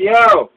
Yo!